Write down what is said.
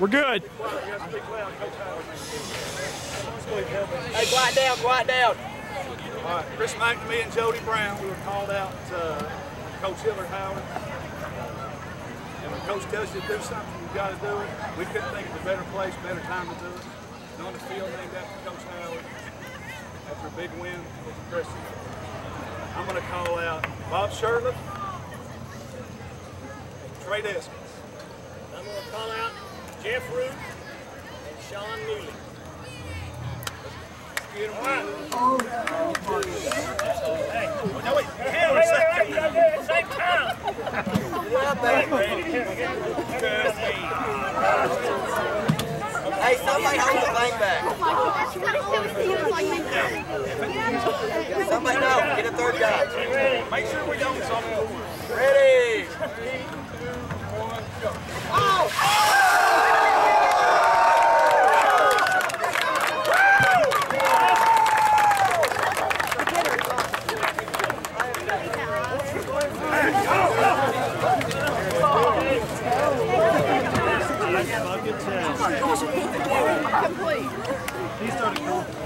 We're good. Hey, quiet down, quiet down. All right, Chris McNamee and Jody Brown, we were called out to Coach Hillard Howard. And when Coach tells you to do something, you've got to do it. We couldn't think of a better place, better time to do it. And on the field named after Coach Howard, after a big win with the Christian. I'm going to call out Bob Shirley, Trey Deskins. I'm going to call out Jeff Root and Sean Mooley. Get 'em All right. Hey, no, wait, hell, wait, wait, wait, you gotta do it same time. Hey, somebody hold the thing back. Somebody no, get a third guy. Make sure we don't on the board. Ready? Complete.